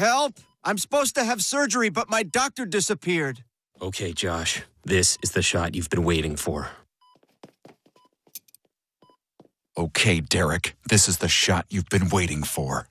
Help! I'm supposed to have surgery, but my doctor disappeared. Okay, Josh. This is the shot you've been waiting for. Okay, Derek, this is the shot you've been waiting for.